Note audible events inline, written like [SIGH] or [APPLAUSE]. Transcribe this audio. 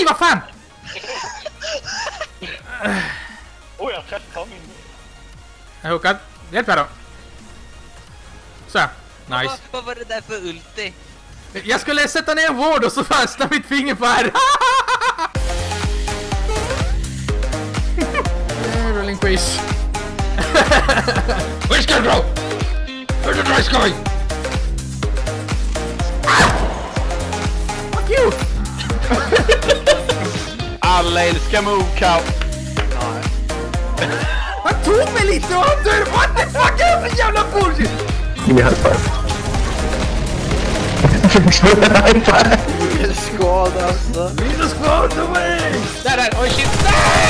Nej, vad fan! Oj, jag träffade min... Jag är hookad. Hjälp mig då. Så. Nice. Vad, vad var det där för ulti? Jag skulle sätta ner en ward och så fastnade mitt finger på R. Eh, [LAUGHS] Rolling quiz. Where's Scarecrow? Where's the dry sky? Alla älskar Movecow! Han tog mig lite och han dör! What the fuck är det för jävla bullshit? Me a high five. Skada alltså. Minus till mig! Där, där! Oj shit! Nej!